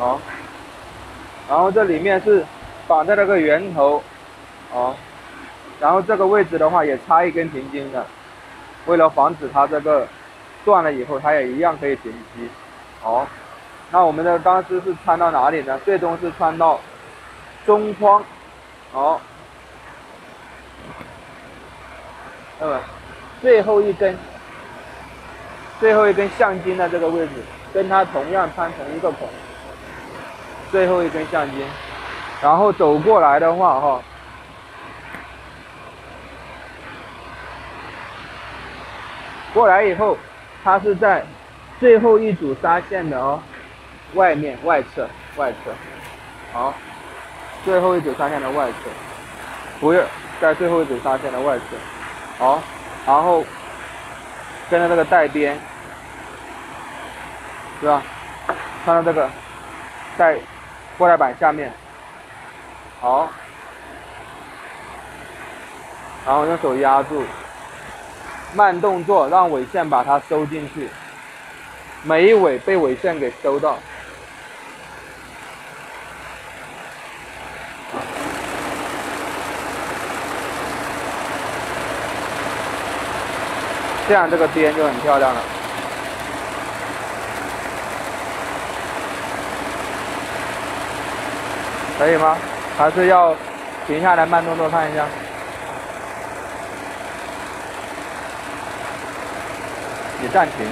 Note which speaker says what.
Speaker 1: 哦，然后这里面是绑在那个圆头，哦，然后这个位置的话也插一根平筋的，为了防止它这个断了以后，它也一样可以停机，哦，那我们的钢丝是穿到哪里呢？最终是穿到中框，哦，那么最后一根，最后一根橡筋的这个位置，跟它同样穿同一个孔。最后一根橡筋，然后走过来的话，哈，过来以后，它是在最后一组纱线的哦，外面外侧外侧，好，最后一组纱线的外侧，不是在最后一组纱线的外侧，好，然后跟着这个带边，是吧？看到这个带。过来板下面，好，然后用手压住，慢动作让尾线把它收进去，每一尾被尾线给收到，这样这个边就很漂亮了。可以吗？还是要停下来慢动作看一下？你暂停。